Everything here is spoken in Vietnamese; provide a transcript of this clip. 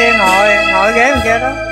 kia ngồi ngồi ghế bên kia đó.